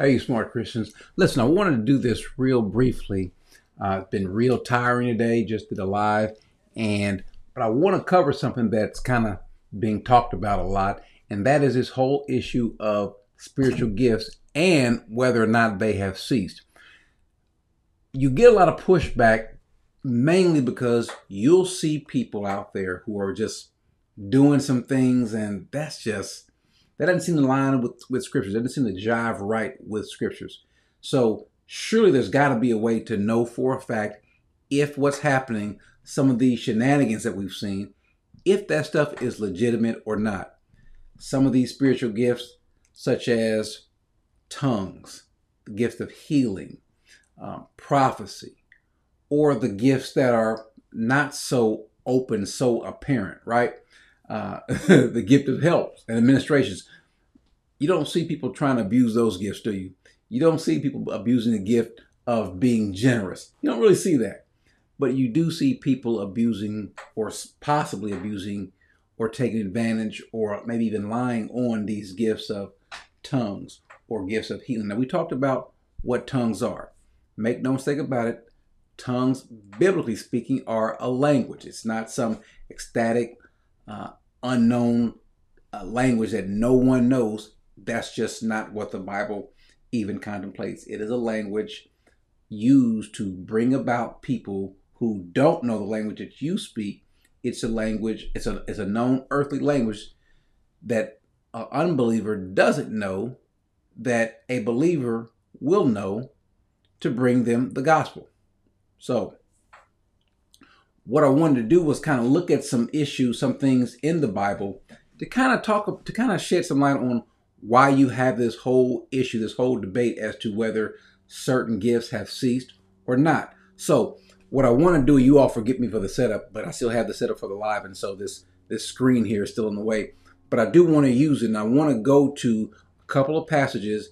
Hey, smart Christians. Listen, I wanted to do this real briefly. Uh, it's been real tiring today, just did a live, and but I want to cover something that's kind of being talked about a lot, and that is this whole issue of spiritual gifts and whether or not they have ceased. You get a lot of pushback mainly because you'll see people out there who are just doing some things, and that's just that doesn't seem to line with, with scriptures. That doesn't seem to jive right with scriptures. So surely there's got to be a way to know for a fact if what's happening, some of these shenanigans that we've seen, if that stuff is legitimate or not. Some of these spiritual gifts, such as tongues, the gift of healing, um, prophecy, or the gifts that are not so open, so apparent, right? Uh, the gift of helps and administrations. You don't see people trying to abuse those gifts, do you? You don't see people abusing the gift of being generous. You don't really see that. But you do see people abusing or possibly abusing or taking advantage or maybe even lying on these gifts of tongues or gifts of healing. Now, we talked about what tongues are. Make no mistake about it, tongues, biblically speaking, are a language. It's not some ecstatic, uh, unknown uh, language that no one knows. That's just not what the Bible even contemplates. It is a language used to bring about people who don't know the language that you speak. It's a language, it's a, it's a known earthly language that an unbeliever doesn't know that a believer will know to bring them the gospel. So, what I wanted to do was kind of look at some issues, some things in the Bible to kind of talk, to kind of shed some light on why you have this whole issue, this whole debate as to whether certain gifts have ceased or not. So, what I want to do, you all forgive me for the setup, but I still have the setup for the live, and so this this screen here is still in the way. But I do want to use it, and I want to go to a couple of passages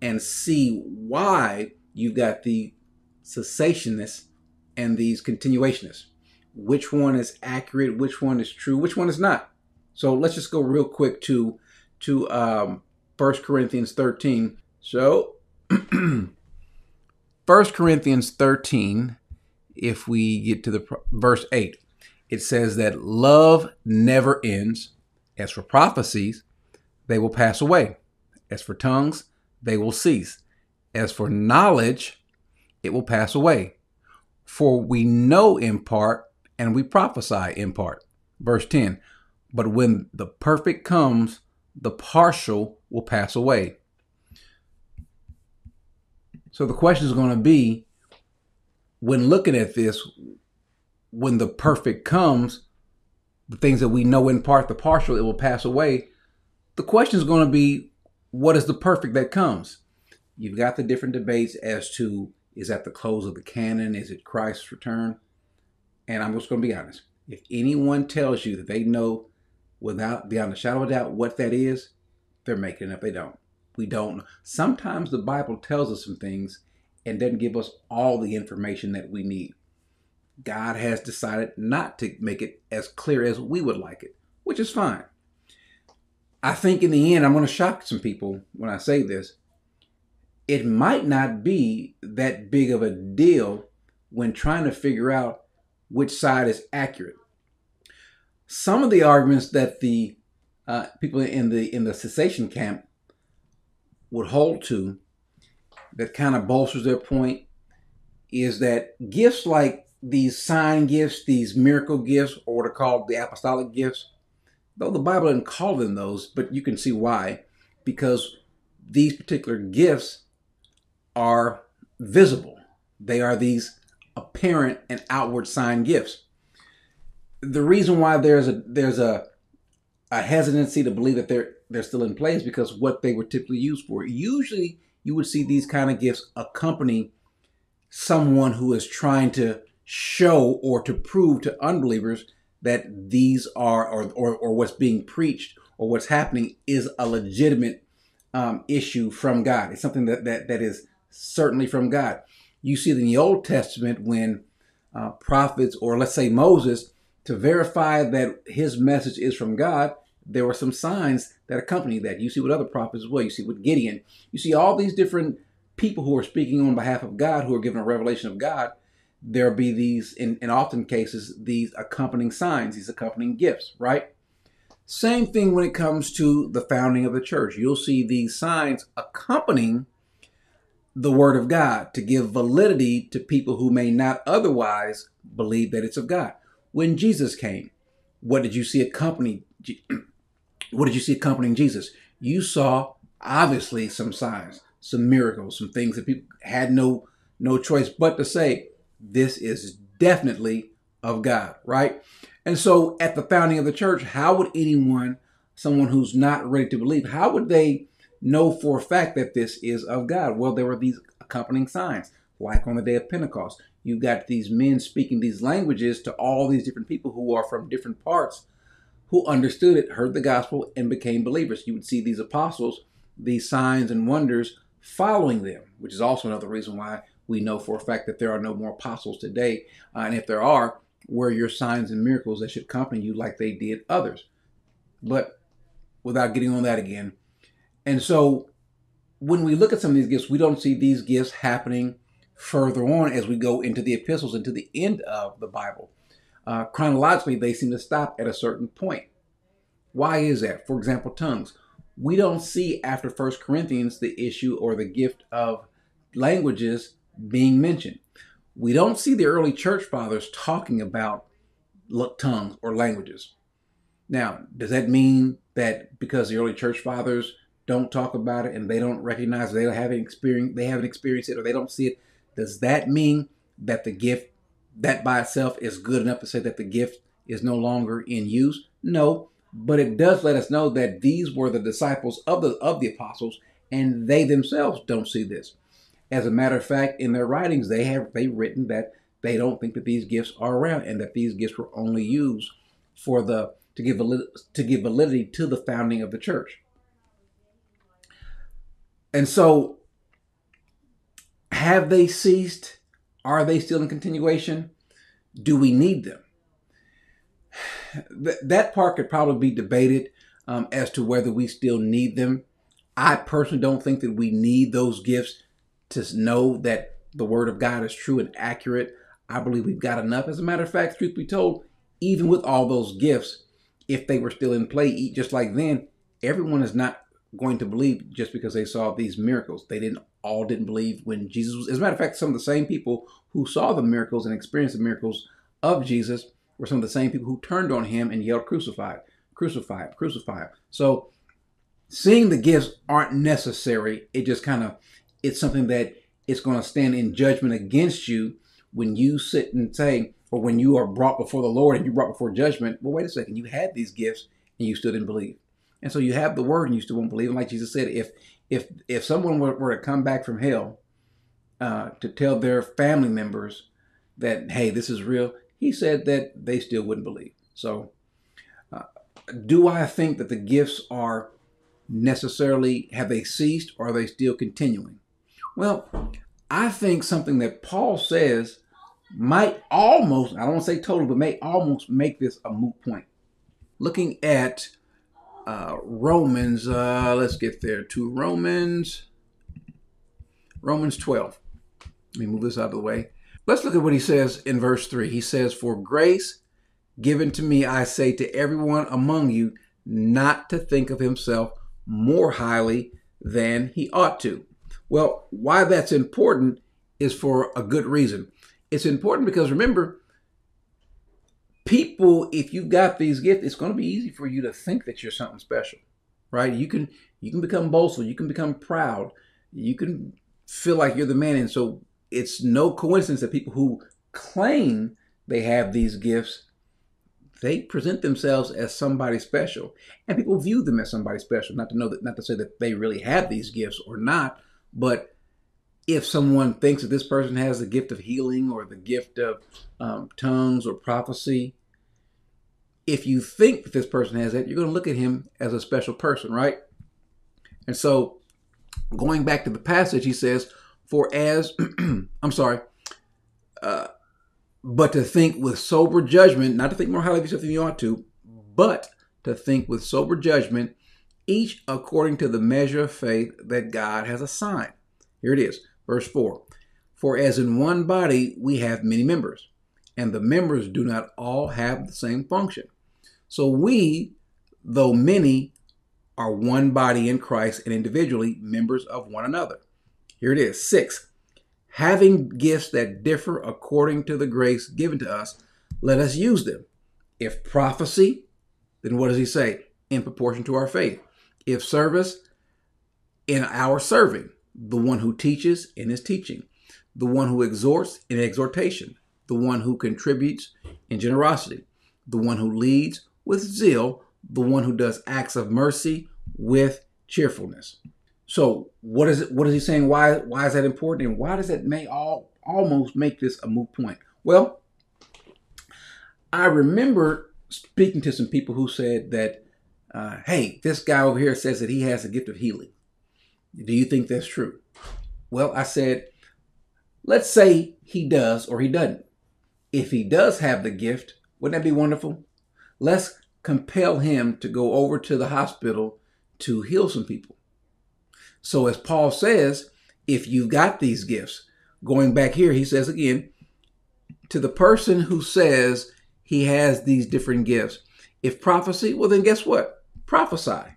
and see why you've got the cessationists and these continuationists which one is accurate, which one is true, which one is not. So let's just go real quick to to um, 1 Corinthians 13. So 1 Corinthians 13, if we get to the verse 8, it says that love never ends. As for prophecies, they will pass away. As for tongues, they will cease. As for knowledge, it will pass away. For we know in part and we prophesy in part. Verse 10 But when the perfect comes, the partial will pass away. So the question is going to be when looking at this, when the perfect comes, the things that we know in part, the partial, it will pass away. The question is going to be what is the perfect that comes? You've got the different debates as to is at the close of the canon, is it Christ's return? And I'm just going to be honest. If anyone tells you that they know without beyond a shadow of a doubt what that is, they're making it up. They don't. We don't. Sometimes the Bible tells us some things and doesn't give us all the information that we need. God has decided not to make it as clear as we would like it, which is fine. I think in the end, I'm going to shock some people when I say this. It might not be that big of a deal when trying to figure out which side is accurate. Some of the arguments that the uh, people in the in the cessation camp would hold to that kind of bolsters their point is that gifts like these sign gifts, these miracle gifts, or what are called the apostolic gifts, though the Bible didn't call them those, but you can see why, because these particular gifts are visible. They are these apparent and outward sign gifts. The reason why there's a there's a a hesitancy to believe that they're they're still in place because what they were typically used for. Usually you would see these kind of gifts accompany someone who is trying to show or to prove to unbelievers that these are or or, or what's being preached or what's happening is a legitimate um, issue from God. It's something that, that that is certainly from God. You see it in the Old Testament when uh, prophets, or let's say Moses, to verify that his message is from God, there were some signs that accompany that. You see with other prophets as well. You see with Gideon. You see all these different people who are speaking on behalf of God, who are given a revelation of God. There'll be these, in, in often cases, these accompanying signs, these accompanying gifts, right? Same thing when it comes to the founding of the church. You'll see these signs accompanying the word of God to give validity to people who may not otherwise believe that it's of God. When Jesus came, what did you see accompanying what did you see accompanying Jesus? You saw obviously some signs, some miracles, some things that people had no no choice but to say this is definitely of God, right? And so at the founding of the church, how would anyone, someone who's not ready to believe, how would they know for a fact that this is of God? Well, there were these accompanying signs, like on the day of Pentecost. You got these men speaking these languages to all these different people who are from different parts who understood it, heard the gospel, and became believers. You would see these apostles, these signs and wonders following them, which is also another reason why we know for a fact that there are no more apostles today. Uh, and if there are, where your signs and miracles that should accompany you like they did others. But without getting on that again. And so when we look at some of these gifts, we don't see these gifts happening further on as we go into the epistles, into the end of the Bible. Uh, chronologically, they seem to stop at a certain point. Why is that? For example, tongues. We don't see after First Corinthians the issue or the gift of languages being mentioned. We don't see the early church fathers talking about tongues or languages. Now, does that mean that because the early church fathers don't talk about it and they don't recognize they haven't experienced they haven't experienced it or they don't see it, does that mean that the gift that by itself is good enough to say that the gift is no longer in use? No, but it does let us know that these were the disciples of the of the apostles and they themselves don't see this. As a matter of fact, in their writings, they have they written that they don't think that these gifts are around and that these gifts were only used for the to give to give validity to the founding of the church. And so, have they ceased? Are they still in continuation? Do we need them? that part could probably be debated um, as to whether we still need them. I personally don't think that we need those gifts to know that the word of God is true and accurate. I believe we've got enough. As a matter of fact, truth be told, even with all those gifts, if they were still in play, just like then, everyone is not going to believe just because they saw these miracles. They didn't all didn't believe when Jesus was. As a matter of fact, some of the same people who saw the miracles and experienced the miracles of Jesus were some of the same people who turned on him and yelled, "Crucified, crucify!" crucified." So, seeing the gifts aren't necessary. It just kind of it's something that it's going to stand in judgment against you when you sit and say, or when you are brought before the Lord and you brought before judgment. Well, wait a second, you had these gifts and you still didn't believe. And so you have the word and you still won't believe. And like Jesus said, if if if someone were, were to come back from hell uh, to tell their family members that hey, this is real, he said that they still wouldn't believe. So, uh, do I think that the gifts are necessarily have they ceased or are they still continuing? Well, I think something that Paul says might almost, I don't want to say total, but may almost make this a moot point. Looking at uh, Romans, uh, let's get there to Romans, Romans 12. Let me move this out of the way. Let's look at what he says in verse 3. He says, For grace given to me, I say to everyone among you, not to think of himself more highly than he ought to. Well, why that's important is for a good reason. It's important because remember, people, if you've got these gifts, it's going to be easy for you to think that you're something special, right? You can you can become boastful, you can become proud, you can feel like you're the man, and so it's no coincidence that people who claim they have these gifts they present themselves as somebody special and people view them as somebody special not to know that not to say that they really have these gifts or not but if someone thinks that this person has the gift of healing or the gift of um, tongues or prophecy if you think this person has that you're going to look at him as a special person right and so going back to the passage he says for as i'm sorry uh, but to think with sober judgment, not to think more highly of yourself than you ought to, but to think with sober judgment, each according to the measure of faith that God has assigned. Here it is, verse 4. For as in one body we have many members, and the members do not all have the same function. So we, though many, are one body in Christ and individually members of one another. Here it is. Six, having gifts that differ according to the grace given to us, let us use them. If prophecy, then what does he say? In proportion to our faith. If service, in our serving. The one who teaches in his teaching. The one who exhorts in exhortation. The one who contributes in generosity. The one who leads with zeal. The one who does acts of mercy with cheerfulness. So what is it? What is he saying? Why why is that important? And why does it may all almost make this a moot point? Well, I remember speaking to some people who said that, uh, hey, this guy over here says that he has a gift of healing. Do you think that's true? Well, I said, let's say he does or he doesn't. If he does have the gift, wouldn't that be wonderful? Let's compel him to go over to the hospital to heal some people. So, as Paul says, if you've got these gifts, going back here, he says again, to the person who says he has these different gifts, if prophecy, well, then guess what? Prophesy.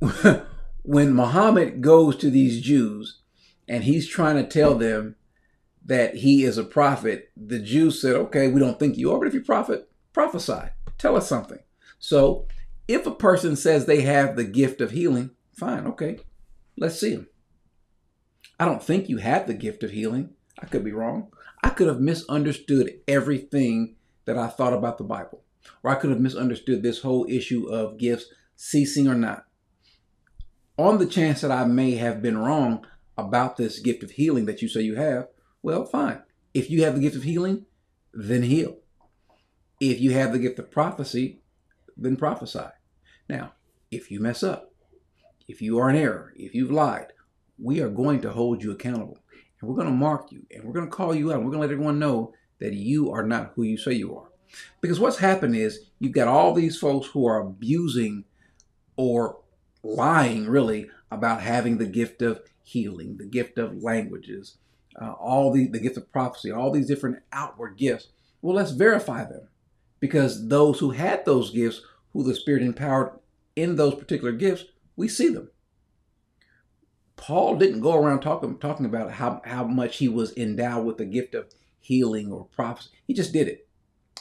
when Muhammad goes to these Jews and he's trying to tell them that he is a prophet, the Jews said, okay, we don't think you are, but if you're a prophet, prophesy. Tell us something. So if a person says they have the gift of healing, fine, okay, let's see them. I don't think you have the gift of healing. I could be wrong. I could have misunderstood everything that I thought about the Bible, or I could have misunderstood this whole issue of gifts ceasing or not. On the chance that I may have been wrong about this gift of healing that you say you have, well, fine. If you have the gift of healing, then heal. If you have the gift of prophecy, then prophesy. Now, if you mess up, if you are in error, if you've lied, we are going to hold you accountable. And we're going to mark you and we're going to call you out. And we're going to let everyone know that you are not who you say you are. Because what's happened is you've got all these folks who are abusing or lying really about having the gift of healing, the gift of languages, uh, all the, the gift of prophecy, all these different outward gifts. Well, let's verify them because those who had those gifts who the Spirit empowered in those particular gifts, we see them. Paul didn't go around talking talking about how, how much he was endowed with the gift of healing or prophecy. He just did it.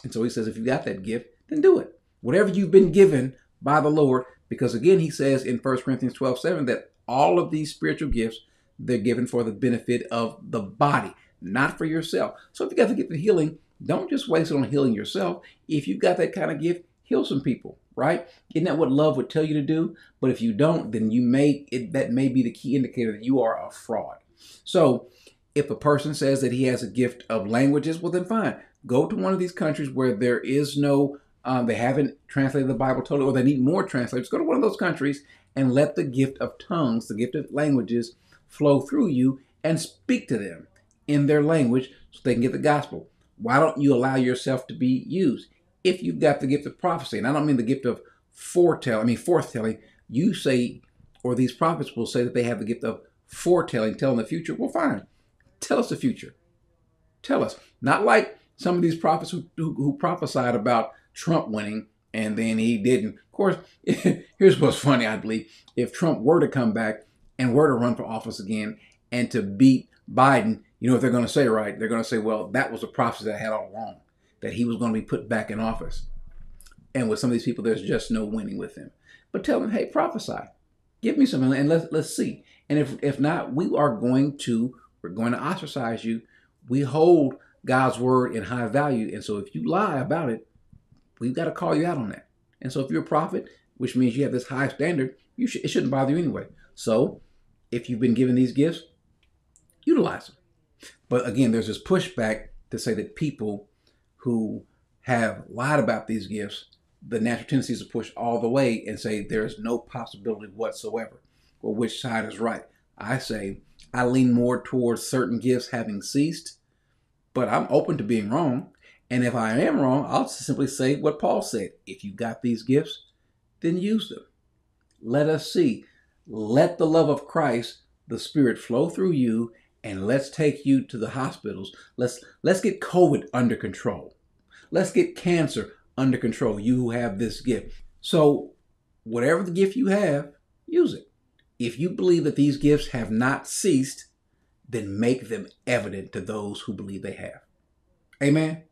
And so he says, if you got that gift, then do it. Whatever you've been given by the Lord, because again, he says in 1 Corinthians 12, 7 that all of these spiritual gifts, they're given for the benefit of the body, not for yourself. So if you got the gift of healing, don't just waste it on healing yourself. If you've got that kind of gift, heal some people, right? Isn't that what love would tell you to do? But if you don't, then you may it, that may be the key indicator that you are a fraud. So if a person says that he has a gift of languages, well then fine. Go to one of these countries where there is no um, they haven't translated the Bible totally, or they need more translators. Go to one of those countries and let the gift of tongues, the gift of languages, flow through you and speak to them in their language so they can get the gospel. Why don't you allow yourself to be used? if you've got the gift of prophecy, and I don't mean the gift of foretelling, I mean forthtelling, you say, or these prophets will say that they have the gift of foretelling, telling the future. Well, fine. Tell us the future. Tell us. Not like some of these prophets who, who, who prophesied about Trump winning and then he didn't. Of course, here's what's funny, I believe. If Trump were to come back and were to run for office again and to beat Biden, you know what they're going to say, right? They're going to say, well, that was a prophecy that I had all along that he was going to be put back in office. And with some of these people, there's just no winning with him. But tell them, hey, prophesy. Give me something and let's let's see. And if if not, we are going to we're going to ostracize you. We hold God's word in high value. And so if you lie about it, we've got to call you out on that. And so if you're a prophet, which means you have this high standard, you should, it shouldn't bother you anyway. So if you've been given these gifts, utilize them. But again, there's this pushback to say that people who have lied about these gifts, the natural tendency is to push all the way and say there's no possibility whatsoever. Well, which side is right? I say I lean more towards certain gifts having ceased, but I'm open to being wrong. And if I am wrong, I'll simply say what Paul said. If you got these gifts, then use them. Let us see. Let the love of Christ, the Spirit, flow through you, and let's take you to the hospitals. Let's let's get COVID under control. Let's get cancer under control. You who have this gift. So, whatever the gift you have, use it. If you believe that these gifts have not ceased, then make them evident to those who believe they have. Amen.